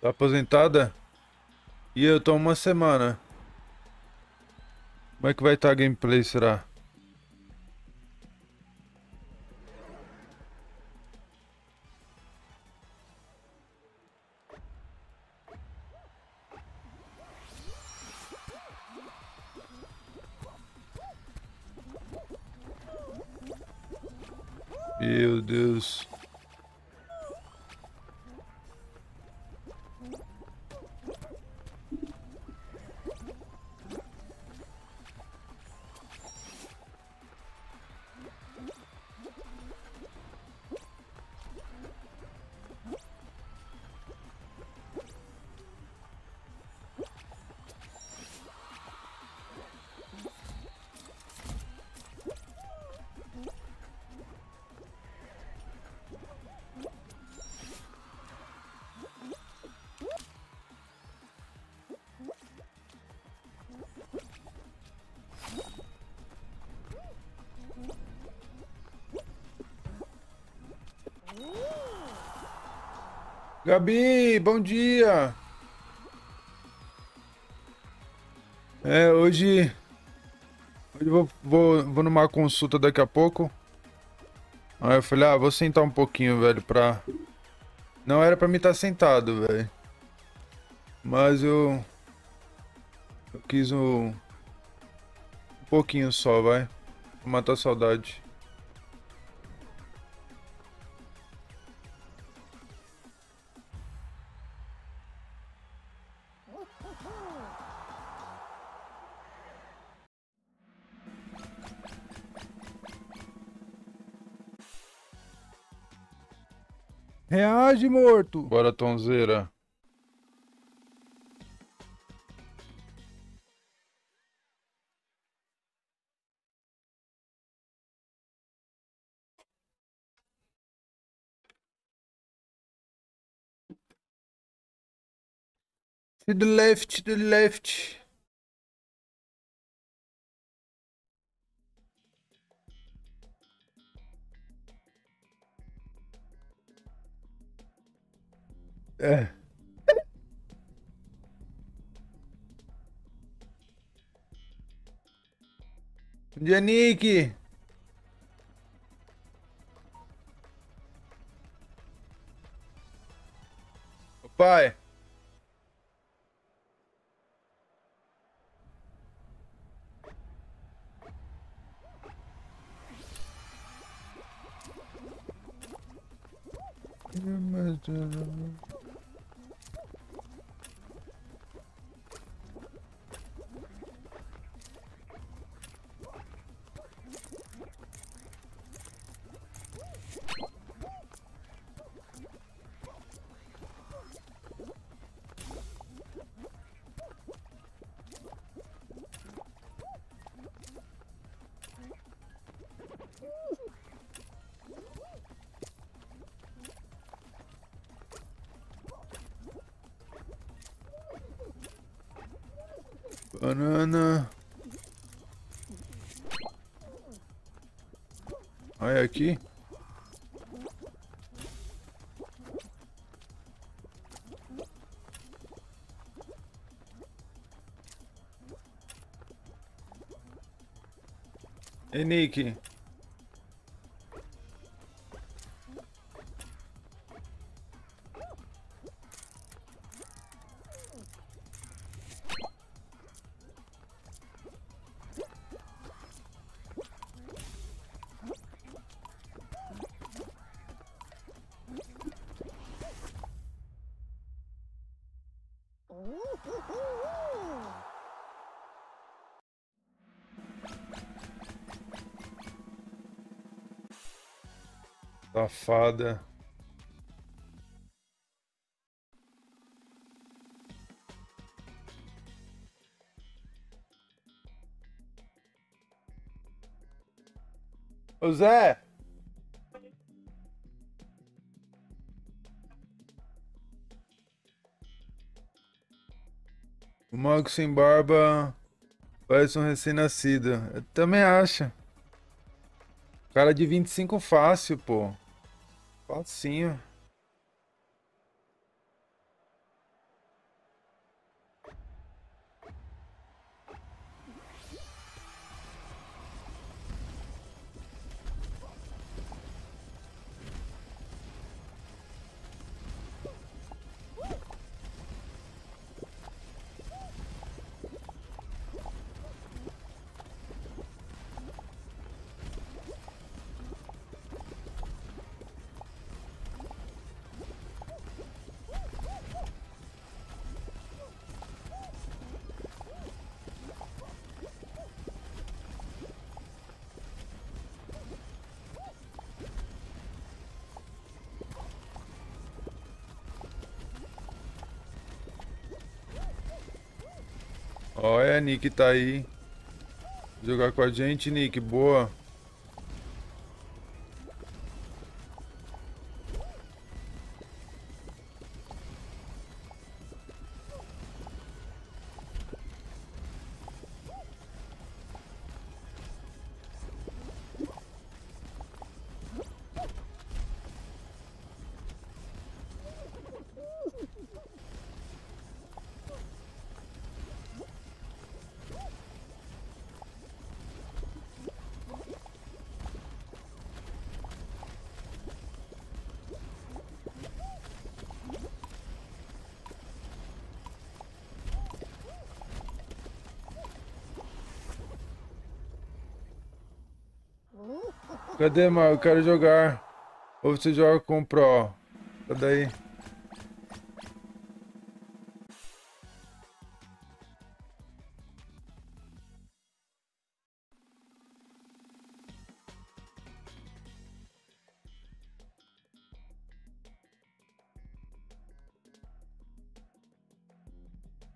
Tá aposentada? E eu tô uma semana. Como é que vai estar tá a gameplay, será? Meu Deus. Gabi, bom dia. É, hoje. Hoje vou, vou, vou numa consulta daqui a pouco. Aí eu falei, ah, vou sentar um pouquinho, velho, pra. Não era pra mim estar tá sentado, velho. Mas eu. Eu quis um. Um pouquinho só, vai. Vou matar a saudade. Reage, morto. Bora, tonzeira. To the left, to the left. É. Bom dia, Nick. O pai. Imagine. Banana. Olha aqui. Ei, Nick. Safada. Ô Zé! O mago sem barba parece um recém-nascido. Eu também acho. Cara de 25 fácil, pô. Facinho. Olha, Nick tá aí. Jogar com a gente, Nick. Boa. Cadê, mano? Eu quero jogar. Ou você joga com o Pro? Cadê aí?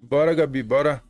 Bora, Gabi, bora.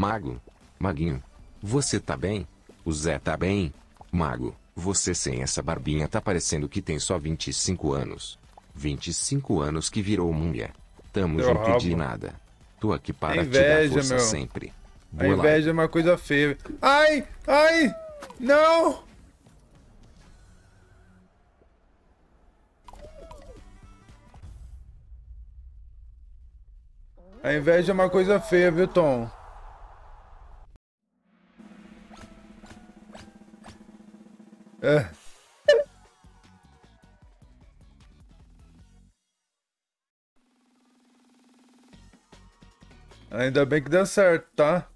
Mago. Maguinho. Você tá bem? O Zé tá bem? Mago, você sem essa barbinha tá parecendo que tem só 25 anos. 25 anos que virou múmia. Tamo Meu junto e de rabo. nada. Tô aqui para É te dar inveja, força meu. sempre. A Boa lá. inveja é uma coisa feia. Ai! Ai! Não! A inveja é uma coisa feia, viu, Tom? É. Ainda bem que deu certo, tá?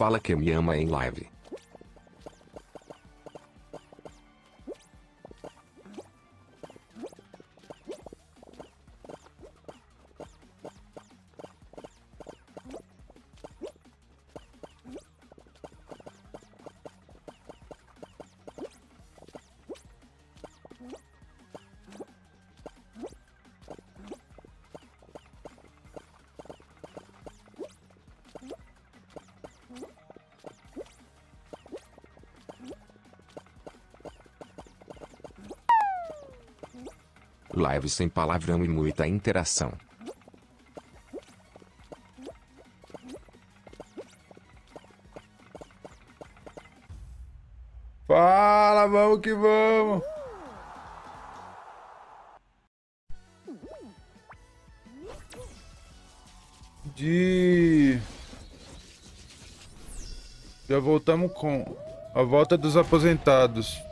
Fala que me ama em live. Live sem palavrão e muita interação. Fala, vamos que vamos! de... Já voltamos com a volta dos aposentados.